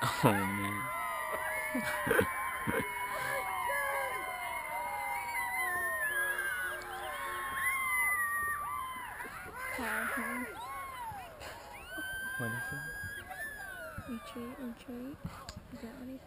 Oh man. What is it? Retreat, retreat. Is that what he